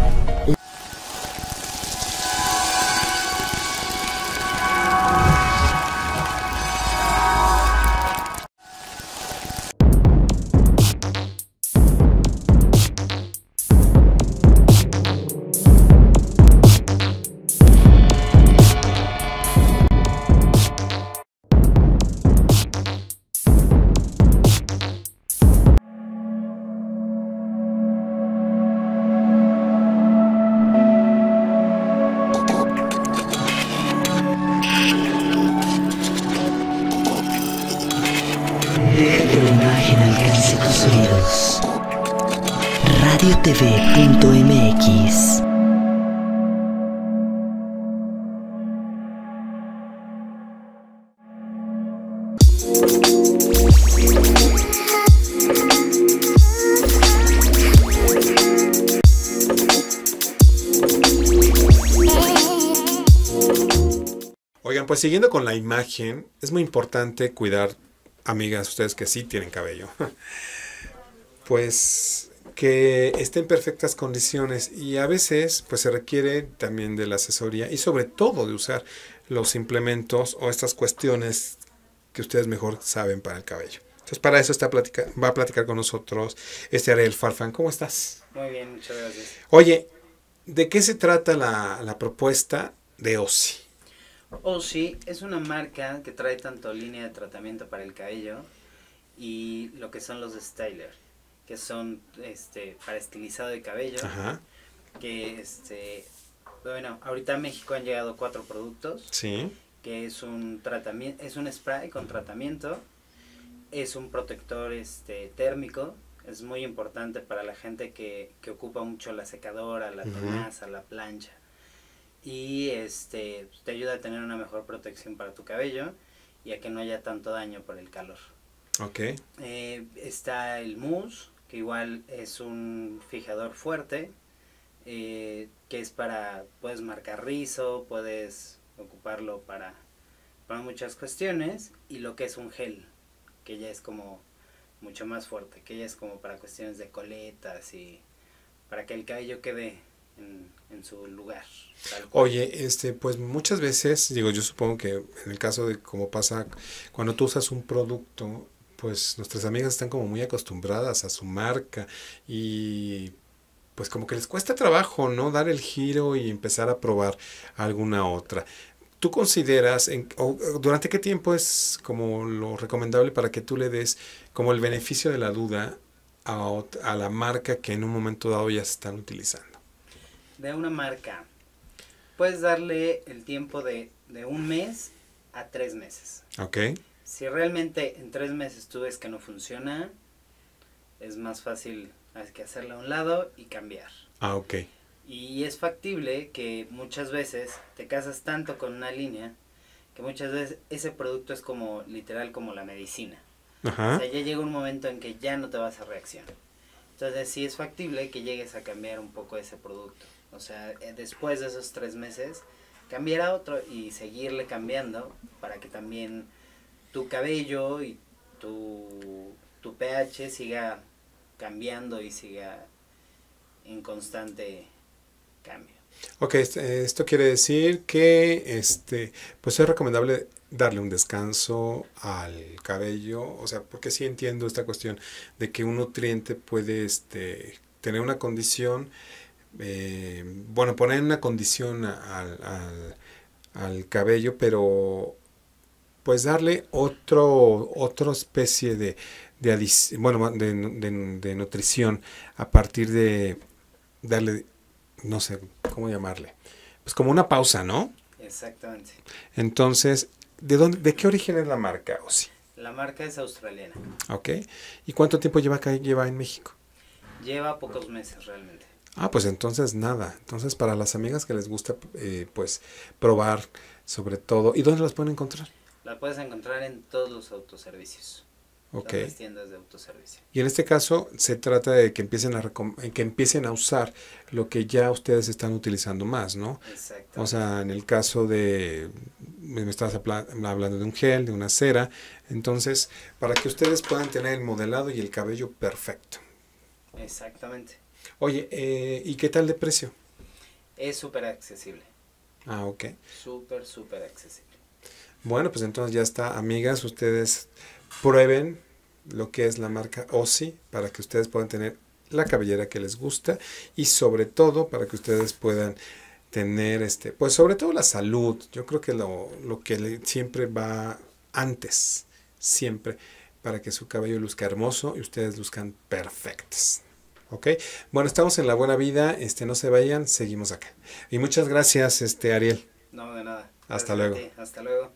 pues siguiendo con la imagen, es muy importante cuidar, amigas, ustedes que sí tienen cabello. <laughs> Pues que esté en perfectas condiciones y a veces pues se requiere también de la asesoría y sobre todo de usar los implementos o estas cuestiones que ustedes mejor saben para el cabello. Entonces para eso está platica, va a platicar con nosotros este Ariel Farfán. ¿Cómo estás? Muy bien, muchas gracias. Oye, ¿de qué se trata la, la propuesta de OSI? OSI es una marca que trae tanto línea de tratamiento para el cabello y lo que son los styler, que son este para estilizado de cabello, Ajá, que este bueno, ahorita a México han llegado cuatro productos, sí, que es un tratamiento, es un spray con tratamiento, es un protector este térmico, es muy importante para la gente que, que ocupa mucho la secadora, la tenaza, la plancha. Y este te ayuda a tener una mejor protección para tu cabello y a que no haya tanto daño por el calor. ok, Eh, está el mousse, que igual es un fijador fuerte, eh, que es para, puedes marcar rizo, puedes ocuparlo para, para muchas cuestiones, y lo que es un gel, que ya es como mucho más fuerte, que ya es como para cuestiones de coletas y para que el cabello quede en, su lugar. Oye, este, pues muchas veces, digo, yo supongo que en el caso de cómo pasa cuando tú usas un producto, pues nuestras amigas están como muy acostumbradas a su marca y pues como que les cuesta trabajo, ¿no? Dar el giro y empezar a probar alguna otra. ¿Tú consideras, en, o, durante qué tiempo es como lo recomendable para que tú le des como el beneficio de la duda a, a la marca que en un momento dado ya se están utilizando? De una marca, puedes darle el tiempo de, de un mes a tres meses. ¿Ok? Si realmente en tres meses tú ves que no funciona, es más fácil hay que hacerla a un lado y cambiar. Ah, ok. Y es factible que muchas veces te casas tanto con una línea que muchas veces ese producto es como literal como la medicina. O Ajá. sea, ya llega un momento en que ya no te vas a reaccionar. Entonces sí es factible que llegues a cambiar un poco ese producto. O sea, eh, después de esos tres meses, cambiar a otro y seguirle cambiando para que también tu cabello y tu, tu pH siga cambiando y siga en constante cambio. Ok, este, esto quiere decir que este, pues es recomendable darle un descanso al cabello, o sea, porque sí entiendo esta cuestión de que un nutriente puede este, tener una condición, eh, bueno, poner una condición al, al- al cabello, pero pues darle otro, otra especie de, bueno, de, de- de nutrición a partir de darle, no sé cómo llamarle, pues como una pausa, ¿no? Exactamente. Entonces, ¿de dónde, de qué origen es la marca Osi? La marca es australiana. ¿Ok? ¿Y cuánto tiempo lleva acá, lleva en México? Lleva pocos meses realmente. Ah, pues entonces nada. Entonces para las amigas que les gusta, eh, pues probar sobre todo. ¿Y dónde las pueden encontrar? La puedes encontrar en todos los autoservicios. Ok. Todas las tiendas de autoservicio. Y en este caso se trata de que empiecen a recom- que empiecen a usar lo que ya ustedes están utilizando más, ¿no? Exacto. O sea, en el caso de, me estás habla- hablando de un gel, de una cera, entonces, para que ustedes puedan tener el modelado y el cabello perfecto. Exactamente. Oye, eh, ¿y qué tal de precio? Es súper accesible. Ah, ok. Súper, súper accesible. Bueno, pues entonces ya está, amigas, ustedes prueben lo que es la marca Osi para que ustedes puedan tener la cabellera que les gusta y sobre todo para que ustedes puedan tener este, pues sobre todo la salud. Yo creo que lo, lo que le- siempre va antes, siempre, para que su cabello luzca hermoso y ustedes luzcan perfectos. ¿Ok? Bueno, estamos en la buena vida, este, no se vayan, seguimos acá. Y muchas gracias, este, Ariel. No, de nada. Hasta Gracias luego. Hasta luego.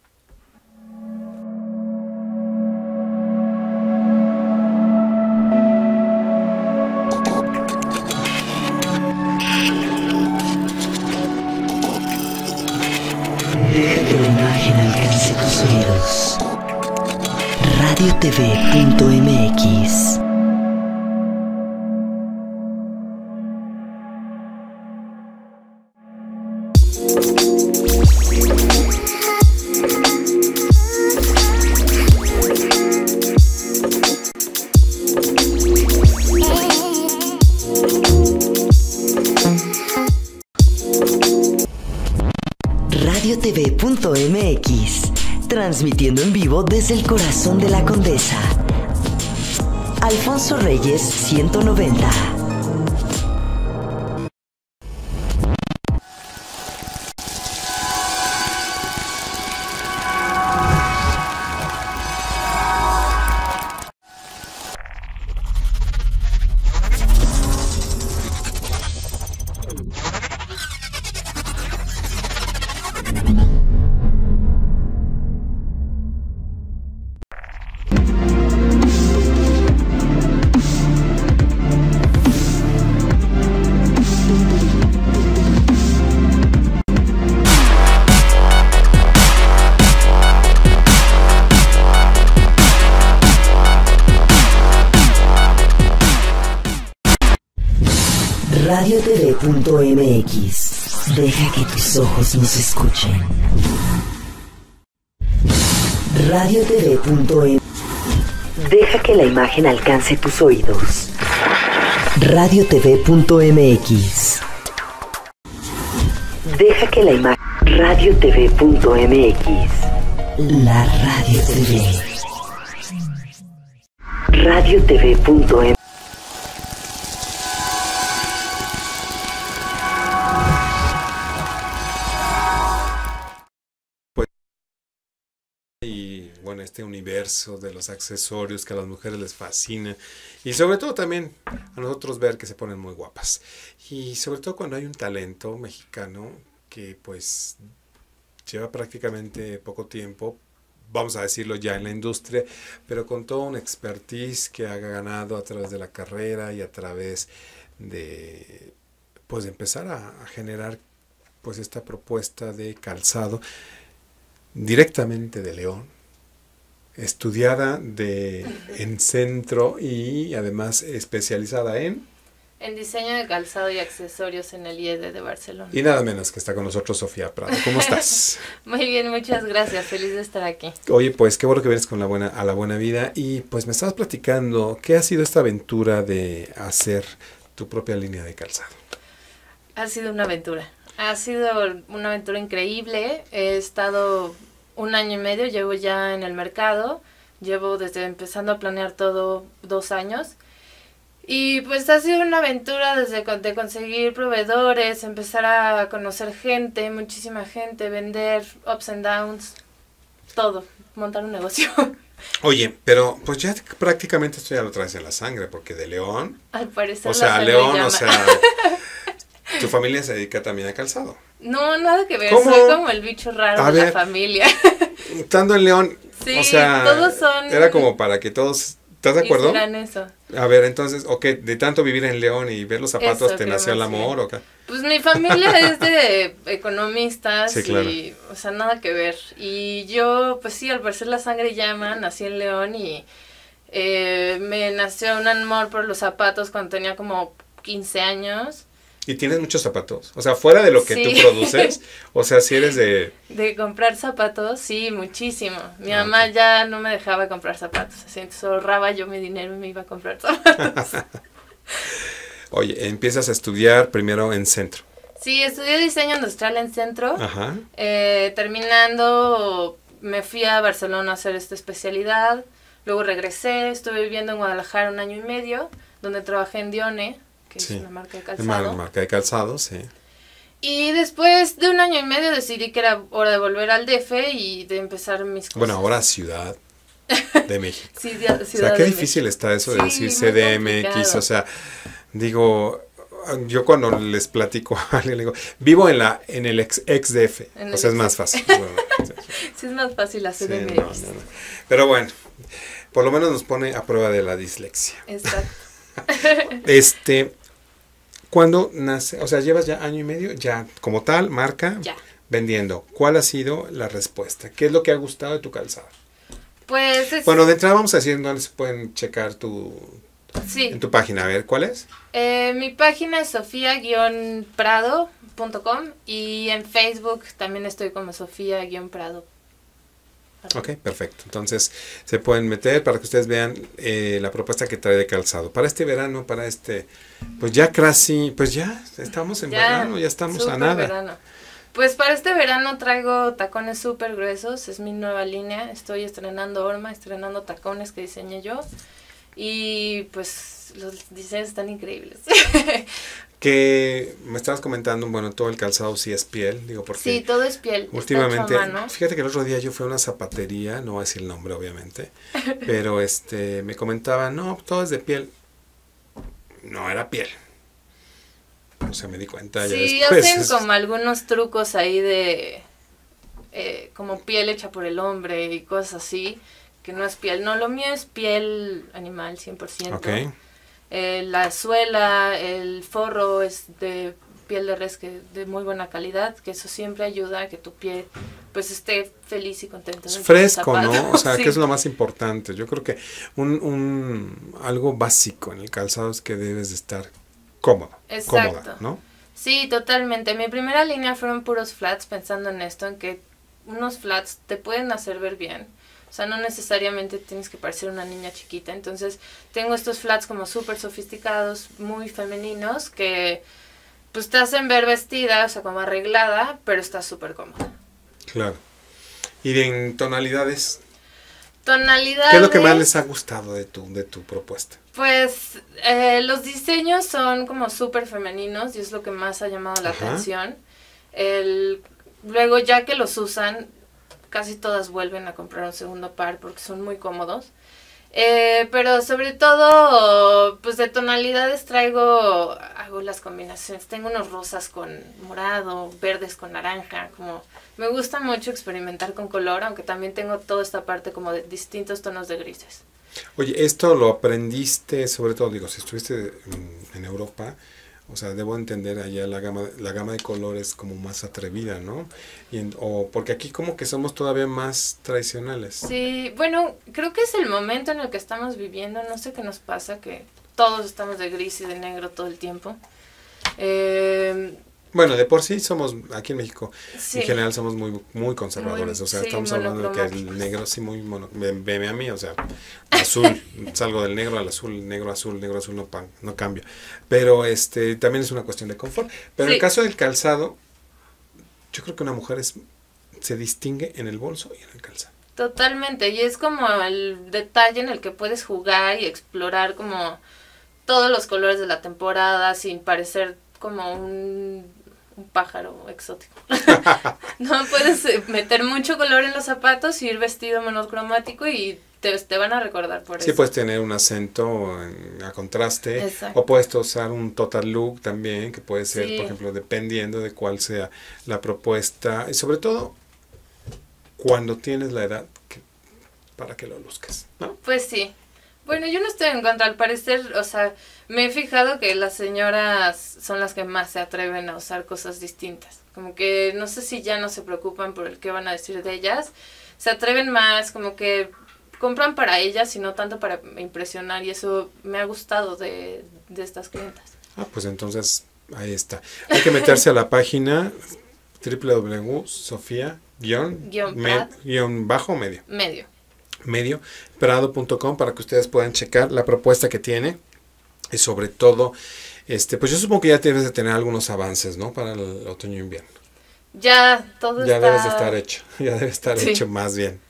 Deja que la imagen alcance tus oídos. Radiotv.mx transmitiendo en vivo desde el corazón de la Condesa. Alfonso Reyes 190. radiotv.mx. Deja que tus ojos nos escuchen. radiotv.mx. Deja que la imagen alcance tus oídos. radiotv.mx. Deja que la imagen... radiotv.mx. La Radio TV. radiotv.mx. este universo de los accesorios que a las mujeres les fascina y sobre todo también a nosotros ver que se ponen muy guapas. Y sobre todo cuando hay un talento mexicano que pues lleva prácticamente poco tiempo vamos a decirlo ya en la industria pero con toda una expertise que ha ganado a través de la carrera y a través de pues empezar a, a generar pues esta propuesta de calzado directamente de León, estudiada de, en centro y además especializada en... En diseño de calzado y accesorios en el IED de Barcelona. Y nada menos que está con nosotros Sofía Prado. ¿Cómo estás? <laughs> Muy bien, muchas gracias. Feliz de estar aquí. Oye, pues qué bueno que vienes con la buena, a la buena vida. Y pues me estabas platicando, ¿qué ha sido esta aventura de hacer tu propia línea de calzado? Ha sido una aventura. Ha sido una aventura increíble. He estado un año y medio, llevo ya en el mercado. Llevo desde empezando a planear todo dos años. Y pues ha sido una aventura desde de conseguir proveedores, empezar a conocer gente, muchísima gente, vender ups and downs, todo, montar un negocio. <laughs> Oye, pero pues ya prácticamente esto ya lo traes en la sangre, porque de León, Al parecer o sea, León, llama. o sea, <laughs> tu familia se dedica también a calzado. No, nada que ver, ¿Cómo? soy como el bicho raro A de ver. la familia. <laughs> Estando en León, Sí, o sea, todos son- era como para que todos, ¿estás de acuerdo? Eso. A ver, entonces, ok, de tanto vivir en León y ver los zapatos, Eso ¿te nació el amor o qué? Pues mi familia <laughs> es de economistas Sí, claro. y, o sea, nada que ver. Y yo, pues sí, al parecer la sangre llama, nací en León y eh, me nació un amor por los zapatos cuando tenía como 15 años. ¿Y tienes muchos zapatos? O sea, fuera de lo que Sí. tú produces, <laughs> o sea, si eres de... De comprar zapatos, sí, muchísimo. Mi Ah, mamá ya no me dejaba comprar zapatos, así entonces ahorraba yo mi dinero y me iba a comprar <laughs> zapatos. <laughs> Oye, empiezas a estudiar primero en centro. sí, estudié diseño industrial en centro. Ajá. Eh, terminando, me fui a Barcelona a hacer esta especialidad. Luego regresé, estuve viviendo en Guadalajara un año y medio, donde trabajé en Dione, que Sí. es una marca de calzado. mar- marca de calzado, sí. Y después de un año y medio decidí que era hora de volver al DF y de empezar mis cosas. Bueno, ahora Ciudad de <laughs> México. Sí, de- O Ciudad sea, qué difícil está eso de Sí, decir CDMX, o sea, digo, yo cuando les platico a alguien, le digo, vivo en la en el ex, ex-DF, En o sea, es más ex- fácil. Bueno, <laughs> sí, Sí, es más fácil sí, hacer no, de no, no. Pero bueno, por lo menos nos pone a prueba de la dislexia. Exacto. <laughs> Este, ¿cuándo nace? O sea, llevas ya año y medio, ya como tal, marca, Ya. vendiendo. ¿Cuál ha sido la respuesta? ¿Qué es lo que ha gustado de tu calzado? Pues es, Bueno, de entrada vamos a decir dónde se pueden checar tu, sí. en tu página. A ver, ¿cuál es? Eh, mi página es sofía-prado.com y en Facebook también estoy como sofía-prado. Ok, perfecto. Entonces se pueden meter para que ustedes vean eh, la propuesta que trae de calzado. Para este verano, para este, pues ya casi, pues ya estamos en verano, ya estamos a nada. verano. Pues para este verano traigo tacones súper gruesos, es mi nueva línea. Estoy estrenando Orma, estrenando tacones que diseñé yo. Y pues los diseños están increíbles. <laughs> Que me estabas comentando, bueno, todo el calzado sí es piel, digo, porque sí, todo es piel. últimamente, fíjate que el otro día yo fui a una zapatería, no voy a decir el nombre obviamente, <laughs> pero este me comentaban, no, todo es de piel. No era piel. O sea, me di cuenta ya Sí, después. hacen <laughs> como algunos trucos ahí de eh, como piel hecha por el hombre y cosas así, que no es piel. No, lo mío es piel animal 100%. Ok. Eh, la suela, el forro es de piel de res que de muy buena calidad, que eso siempre ayuda a que tu piel pues esté feliz y contenta. Es dentro del fresco, ¿no? O sea, <laughs> Sí. que es lo más importante. Yo creo que un, un algo básico en el calzado es que debes de estar cómodo, Exacto. cómoda, ¿no? Sí, totalmente. Mi primera línea fueron puros flats, pensando en esto, en que unos flats te pueden hacer ver bien. O sea, no necesariamente tienes que parecer una niña chiquita. Entonces, tengo estos flats como súper sofisticados, muy femeninos, que pues te hacen ver vestida, o sea, como arreglada, pero está súper cómoda. Claro. Y en tonalidades, Tonalidades. ¿qué es lo que más les ha gustado de tu, de tu propuesta? Pues eh, los diseños son como súper femeninos y es lo que más ha llamado la Ajá. atención. El, luego ya que los usan, casi todas vuelven a comprar un segundo par porque son muy cómodos. Eh, pero sobre todo, pues de tonalidades traigo, hago las combinaciones. Tengo unos rosas con morado, verdes con naranja, como me gusta mucho experimentar con color, aunque también tengo toda esta parte como de distintos tonos de grises. Oye, esto lo aprendiste, sobre todo, digo, si estuviste en, Europa, o sea, debo entender allá la gama, la gama de colores como más atrevida, ¿no? Y en- o porque aquí como que somos todavía más tradicionales. Sí, bueno, creo que es el momento en el que estamos viviendo, no sé qué nos pasa, que todos estamos de gris y de negro todo el tiempo. Eh, Bueno, de por sí somos, aquí en México, sí, en general somos muy muy conservadores, Muy- o sea, sí, estamos hablando de que el negro sí muy mono, veme a mí, o sea, azul, <laughs> salgo del negro al azul, negro azul, negro azul no pan, no cambia. Pero este también es una cuestión de confort. Pero en el Sí. caso del calzado, yo creo que una mujer es se distingue en el bolso y en el calzado. totalmente, y es como el detalle en el que puedes jugar y explorar como todos los colores de la temporada sin parecer como un, un pájaro exótico. <laughs> no puedes eh, meter mucho color en los zapatos y ir vestido monocromático y te, te van a recordar por Sí eso. puedes tener un acento en- a contraste Exacto. o puedes usar un total look también que puede ser, Sí. por ejemplo, dependiendo de cuál sea la propuesta y sobre todo cuando tienes la edad que- para que lo luzcas, ¿no? Pues sí. Bueno, yo no estoy en contra, al parecer, o sea, me he fijado que las señoras son las que más se atreven a usar cosas distintas. Como que no sé si ya no se preocupan por el qué van a decir de ellas. Se atreven más, como que compran para ellas y no tanto para impresionar y eso me ha gustado de, de estas clientas. Ah, pues entonces ahí está. Hay que meterse a la página bajo medio Medio. prado.com para que ustedes puedan checar la propuesta que tiene y sobre todo este pues yo supongo que ya debes de tener algunos avances no para el otoño e invierno Ya todo ya está... debes de estar hecho <laughs> ya debe estar Sí. hecho más bien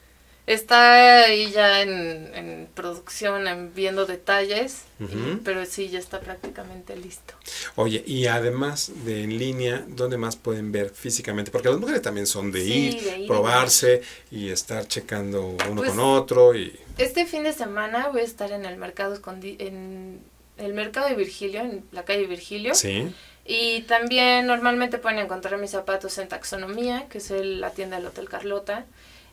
Está ahí ya en, en producción, en viendo detalles, y- pero sí, ya está prácticamente listo. oye y además de en línea dónde más pueden ver físicamente porque las mujeres también son de Sí, ir de ir y probarse y estar checando uno Pues- con otro y Este fin de semana voy a estar en el mercado escondi- en el mercado de Virgilio, en la calle Virgilio. sí. Y también normalmente pueden encontrar mis zapatos en Taxonomía, que es el- la tienda del Hotel Carlota,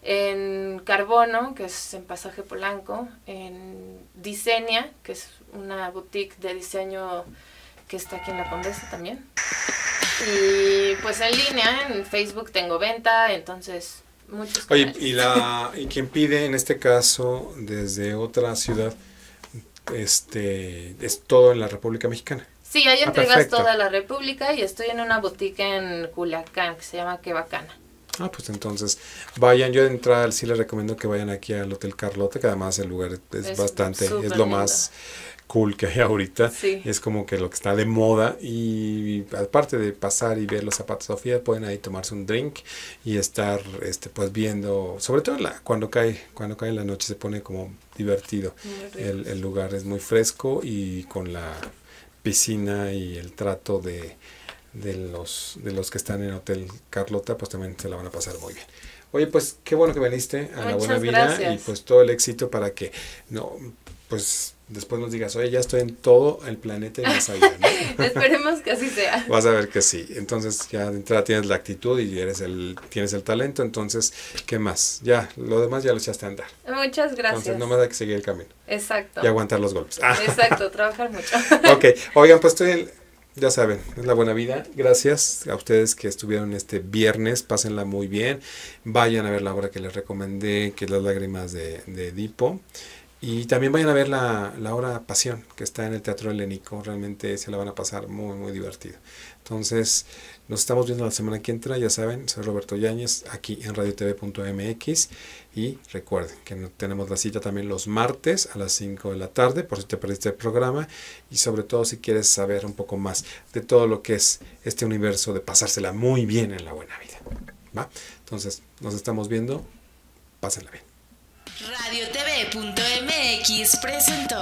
en Carbono, que es en Pasaje Polanco, en Diseña, que es una boutique de diseño que está aquí en la Condesa también. Y pues en línea, en Facebook tengo venta, entonces muchos Oye, canales. y la y quien pide en este caso desde otra ciudad este es todo en la República Mexicana. Sí, hay Ah, entregas perfecto. toda la República y estoy en una boutique en Culiacán que se llama Qué Bacana. Ah, pues entonces vayan, yo de entrada sí les recomiendo que vayan aquí al Hotel Carlota, que además el lugar es, Es bastante, es lo lindo. más cool que hay ahorita. Sí. Es como que lo que está de moda y aparte de pasar y ver los zapatos Sofía, pueden ahí tomarse un drink y estar este pues viendo, sobre todo la, cuando cae cuando cae la noche se pone como divertido. El, el lugar es muy fresco y con la piscina y el trato de, de los de los que están en Hotel Carlota, pues también se la van a pasar muy bien. Oye, pues qué bueno que viniste a la Muchas buena vida y pues todo el éxito para que no pues después nos digas, oye, ya estoy en todo el planeta y más allá, ¿no? <laughs> Esperemos que así sea. Vas a ver que sí. Entonces ya de entrada tienes la actitud y eres el, tienes el talento. Entonces, ¿qué más? Ya, lo demás ya lo echaste a andar. Muchas gracias. Entonces, nomás hay que seguir el camino Exacto. y aguantar los golpes. <laughs> Exacto, trabajar mucho. ok. Oigan, pues estoy, en- ya saben, es la buena vida. Gracias a ustedes que estuvieron este viernes. Pásenla muy bien. Vayan a ver la obra que les recomendé, que es Las lágrimas de, Edipo. Y también vayan a ver la, la obra Pasión, que está en el Teatro Helénico. Realmente se la van a pasar muy, muy divertido. Entonces, nos estamos viendo la semana que entra. Ya saben, soy Roberto Yáñez, aquí en radiotv.mx. Y recuerden que tenemos la cita también los martes a las 5 de la tarde, por si te perdiste el programa. Y sobre todo si quieres saber un poco más de todo lo que es este universo de pasársela muy bien en la buena vida. ¿Va? Entonces, nos estamos viendo. Pásenla bien. Radiotv.mx presentó